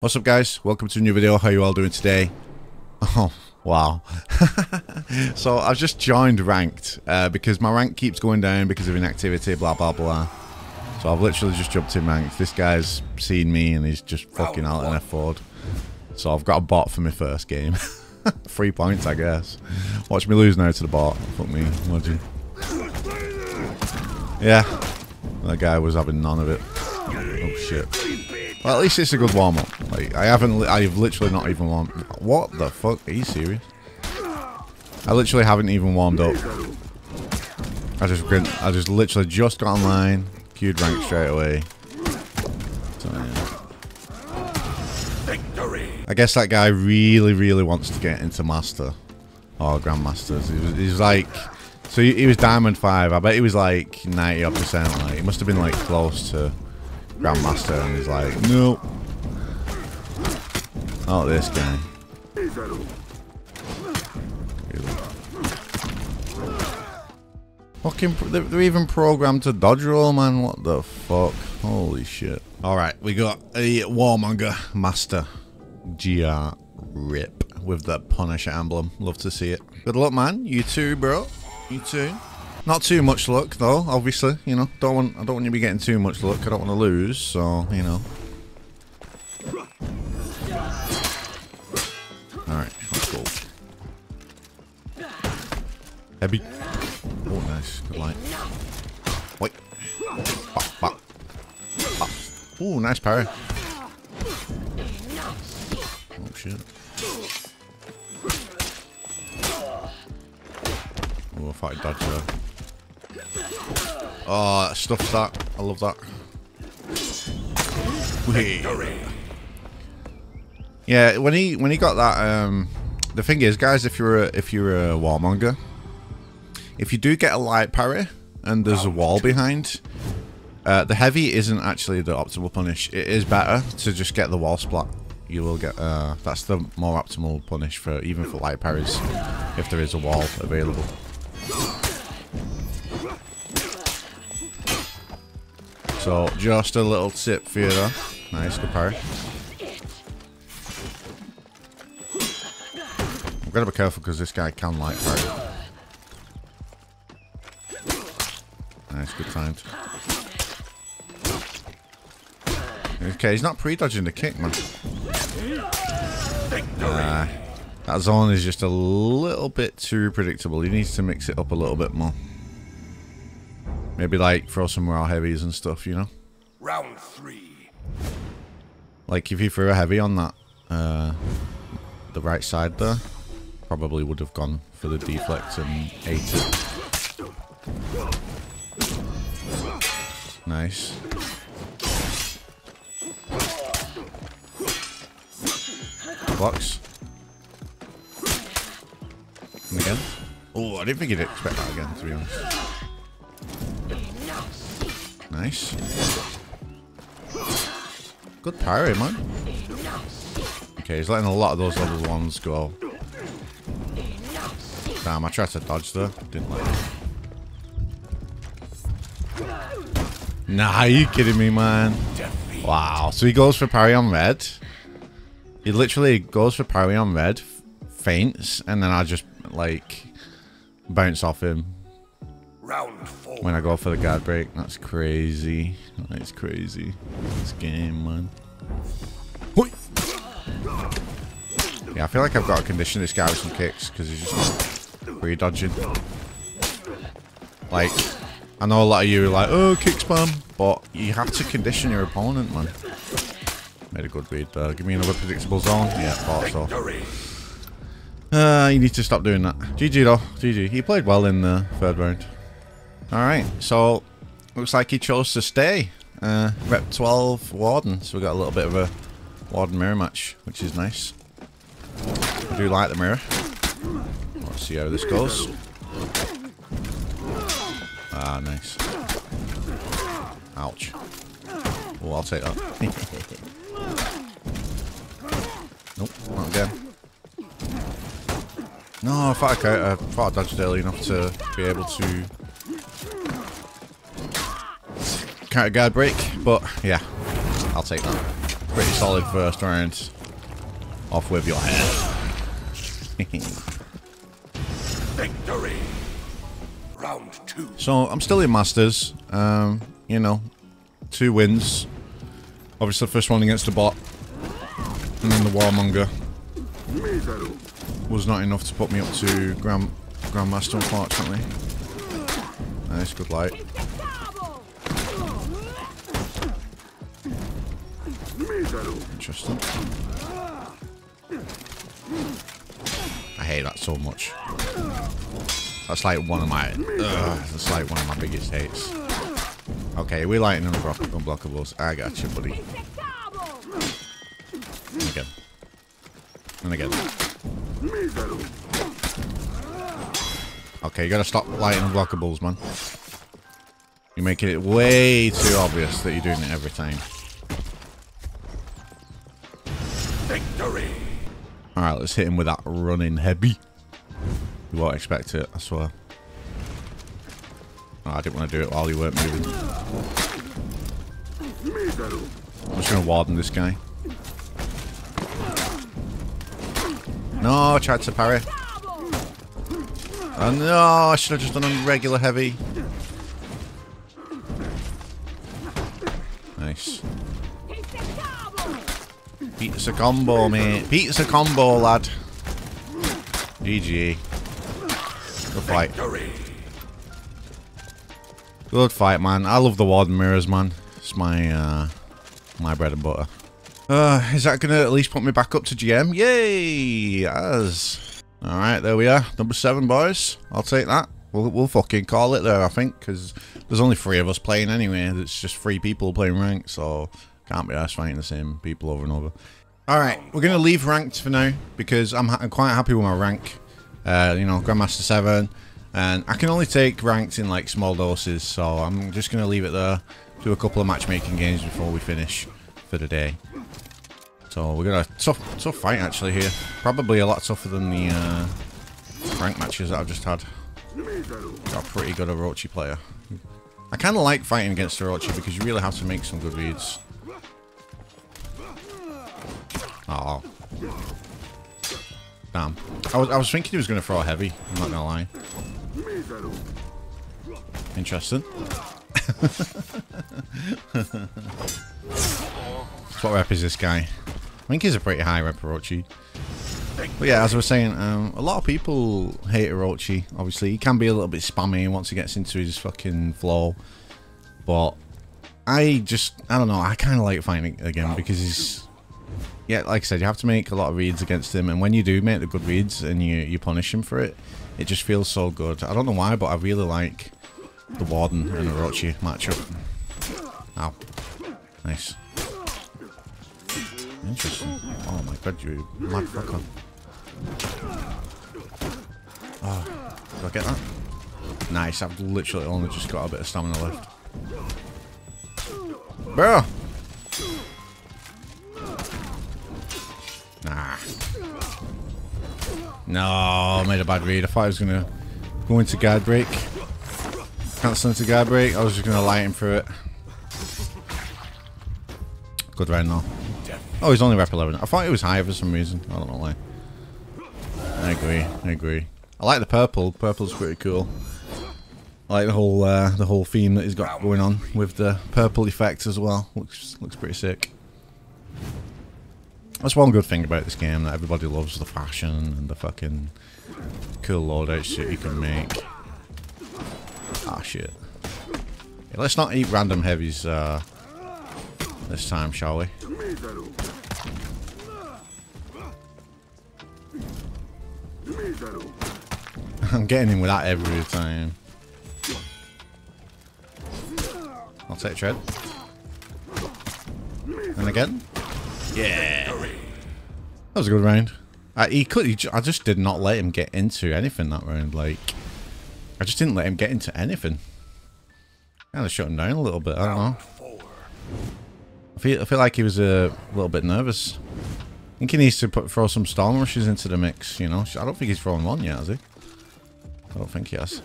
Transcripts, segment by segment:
What's up guys? Welcome to a new video. How you all doing today? Oh, wow. so I've just joined ranked uh, because my rank keeps going down because of inactivity, blah blah blah. So I've literally just jumped in ranked. This guy's seen me and he's just fucking out an F forward. So I've got a bot for my first game. Three points, I guess. Watch me lose now to the bot. Fuck me, you? Yeah. That guy was having none of it. Oh shit. Well, at least it's a good warm up. Like I haven't, I've literally not even warmed. What the fuck? Are you serious? I literally haven't even warmed up. I just, I just literally just got online, queued rank straight away. So, yeah. Victory. I guess that guy really, really wants to get into master or grandmasters. He was, he was like, so he, he was diamond five. I bet he was like 90 odd percent. Like he must have been like close to Grandmaster and he's like, nope. Not this guy. Fucking, they're even programmed to dodge roll, man. What the fuck? Holy shit. Alright, we got a Warmonger Master GR RIP with the Punisher emblem. Love to see it. Good luck, man. You too, bro. You too. Not too much luck though, obviously. You know, don't want I don't want you to be getting too much luck. I don't want to lose, so you know. Alright, let's go. Heavy. Oh nice. Good light. Wait. Ooh, nice parry. Oh shit. Oh, I thought. Oh, stuff that. I love that. Yeah, when he when he got that, um, the thing is, guys, if you're a, if you're a warmonger, if you do get a light parry and there's a wall behind, uh, the heavy isn't actually the optimal punish. It is better to just get the wall splat. You will get uh, that's the more optimal punish for even for light parries if there is a wall available. So just a little tip for you though. Nice, good parry. I've got to be careful because this guy can light. Nice, good times. Okay, he's not pre-dodging the kick, man. Uh, that zone is just a little bit too predictable. He needs to mix it up a little bit more. Maybe like throw some raw heavies and stuff, you know? Round three. Like if you threw a heavy on that, uh, the right side there, probably would have gone for the deflect and ate it. Nice. Blocks. And again. Oh, I didn't think you'd expect that again, to be honest. Nice. Good parry, man. Okay, he's letting a lot of those level ones go. Damn, I tried to dodge there. Didn't like. Nah, you kidding me, man? Wow. So he goes for parry on red. He literally goes for parry on red, faints, and then I just, like, bounce off him. Round four. When I go for the guard break, that's crazy. That's crazy. This game, man. Yeah, I feel like I've got to condition this guy with some kicks because he's just free dodging. Like, I know a lot of you are like, oh, kick spam, but you have to condition your opponent, man. Made a good read there. Give me another predictable zone. Yeah, thought so. Uh, you need to stop doing that. GG though. GG. He played well in the third round. Alright, so looks like he chose to stay. Uh, rep 12 Warden, so we got a little bit of a Warden mirror match, which is nice. I do like the mirror. Let's see how this goes. Ah, nice. Ouch. Oh, I'll take that. nope, not again. No, I thought I, I thought I dodged early enough to be able to counter guard break, but yeah, I'll take that. pretty solid first round. Off with your head. Victory. Round two. So I'm still in Masters. Um, you know, two wins. Obviously, the first one against the bot, and then the Warmonger was not enough to put me up to Grand Grandmaster, unfortunately. Nice, good light. Interesting. I hate that so much. That's like one of my. Ugh, that's like one of my biggest hates. Okay, we're lighting unblock unblockables. I got you, buddy. And again. And again. Okay, you gotta stop lighting unblockables, man. You're making it way too obvious that you're doing it every time. Victory. Alright, let's hit him with that running heavy. You won't expect it, I swear. Oh, I didn't want to do it while you weren't moving. I'm just going to warden this guy. No, I tried to parry. Oh no, I should have just done a regular heavy. Nice. Pizza combo, mate. Pizza combo, lad. GG. Good fight. Good fight, man. I love the Warden mirrors, man. It's my, uh, my bread and butter. Uh, is that going to at least put me back up to GM? Yay! Yes. Alright, there we are. Number seven, boys. I'll take that. We'll, we'll fucking call it there, I think, because there's only three of us playing anyway. It's just three people playing ranked, so can't be us fighting the same people over and over. Alright, we're going to leave ranked for now, because I'm, ha I'm quite happy with my rank. Uh, you know, Grandmaster 7. And I can only take ranked in like small doses, so I'm just going to leave it there. Do a couple of matchmaking games before we finish for the day. So we're got a tough, tough fight actually here. Probably a lot tougher than the uh, rank matches that I've just had. Got a pretty good Orochi player. I kind of like fighting against Orochi because you really have to make some good reads. Oh. Damn. I was, I was thinking he was going to throw a heavy. I'm not going to lie. Interesting. what rep is this guy? I think he's a pretty high rep Orochi. But yeah, as I was saying, um, a lot of people hate Orochi. Obviously, he can be a little bit spammy once he gets into his fucking flow. But I just, I don't know, I kind of like fighting again because he's... Yeah, like I said, you have to make a lot of reads against him. And when you do make the good reads and you, you punish him for it, it just feels so good. I don't know why, but I really like the Warden and Orochi matchup. Ow. Nice. Interesting. Oh my god, you motherfucker. Oh, did I get that? Nice, I've literally only just got a bit of stamina left. Bro! No, I made a bad read. I thought I was going to go into guard break. Cancel into guard break. I was just going to light him through it. Good round though. Oh, he's only rep 11. I thought he was higher for some reason. I don't know why. I agree. I agree. I like the purple. Purple's pretty cool. I like the whole uh, the whole theme that he's got going on with the purple effect as well. Looks looks pretty sick. That's one good thing about this game that everybody loves the fashion and the fucking cool loadout shit you can make. Ah shit. Yeah, let's not eat random heavies uh, this time, shall we? I'm getting him with that every time. I'll take tread. And again. Yeah. That was a good round. I, he could. He, I just did not let him get into anything that round. Like, I just didn't let him get into anything. Kind of shut him down a little bit. I don't know. I feel. I feel like he was a little bit nervous. I think he needs to put throw some storm rushes into the mix. You know. I don't think he's thrown one yet, has he? I don't think he has.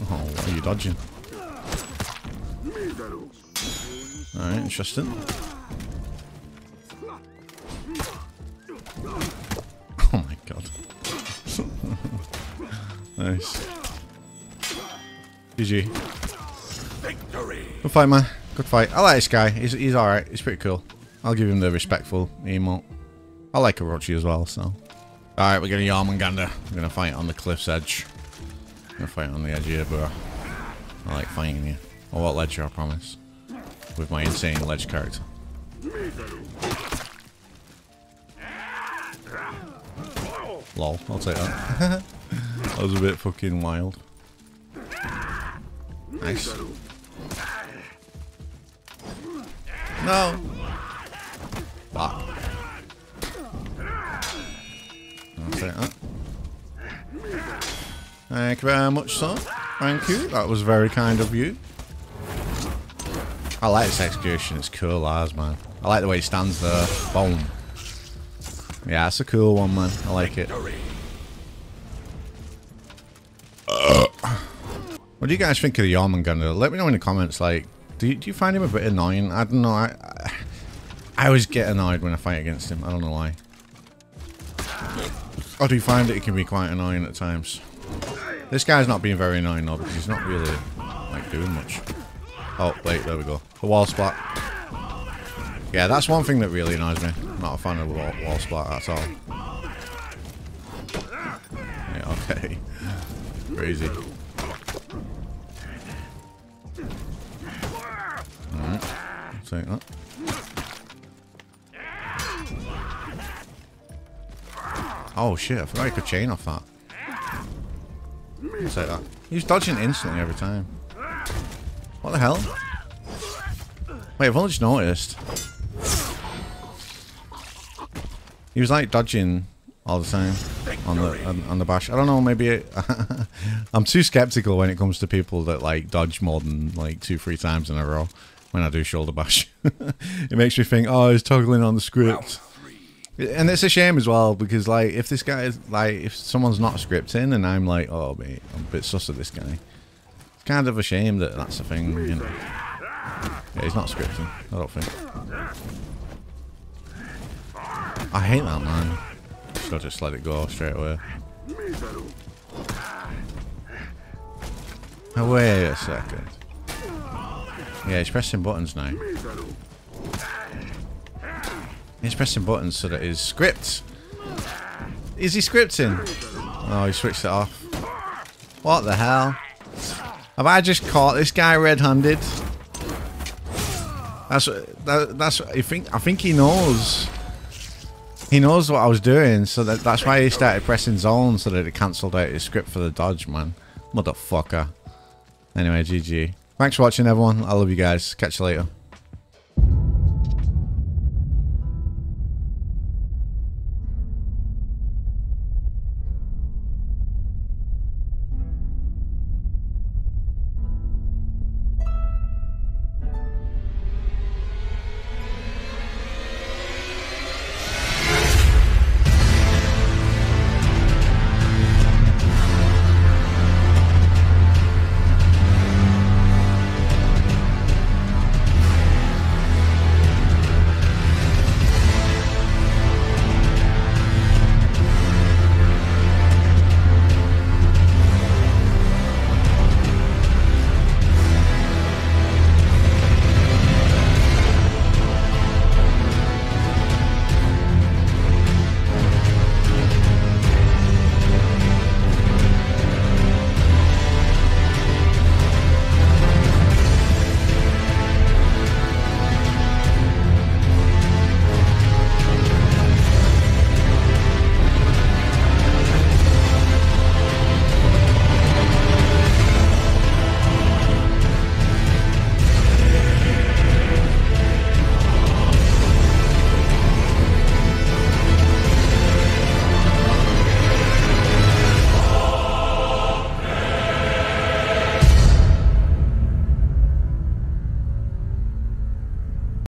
Oh, what are you dodging? Alright, interesting. Nice. GG. Victory. Good fight, man. Good fight. I like this guy. He's, he's alright. He's pretty cool. I'll give him the respectful emote. I like Orochi as well, so. Alright, we're getting Jormungandr. We're gonna fight on the cliff's edge. I'm gonna fight on the edge here, bro. I like fighting you. I what ledge, I promise. With my insane ledge character. Lol, I'll take that. that was a bit fucking wild. Nice. No! Fuck. I'll take that. Thank you very much, sir. Thank you. That was very kind of you. I like this execution. It's cool as, man. I like the way it stands there. Boom. Yeah, it's a cool one, man. I like it. What do you guys think of the Jormungandr? Let me know in the comments. Like, do you, do you find him a bit annoying? I don't know. I, I I always get annoyed when I fight against him. I don't know why. Or do you find that he can be quite annoying at times? This guy's not being very annoying though because he's not really like doing much. Oh wait, there we go. The wall splat. Yeah, that's one thing that really annoys me. I'm Not a fan of wall, wall splat at all. Yeah, okay. Crazy. Alright. Hmm, take that. Oh shit, I forgot I could chain off that. Take that. He was dodging instantly every time. What the hell? Wait, I've only just noticed. He was like dodging all the time on the on, on the bash. I don't know, maybe it, I'm too skeptical when it comes to people that like dodge more than like two, three times in a row when I do shoulder bash. it makes me think, oh, he's toggling on the script. And it's a shame as well because like if this guy is like if someone's not scripting and I'm like, oh mate, I'm a bit sus of this guy. It's kind of a shame that that's a thing, you know. Yeah, he's not scripting. I don't think. I hate that man. Gotta just let it go straight away. Oh, wait a second. Yeah, he's pressing buttons now. He's pressing buttons so that his script. Is he scripting? Oh, he switched it off. What the hell? Have I just caught this guy red-handed? That's that, that's I think I think he knows. He knows what I was doing, so that that's why he started pressing zone so that it cancelled out his script for the dodge, man. Motherfucker. Anyway, GG. Thanks for watching, everyone. I love you guys. Catch you later.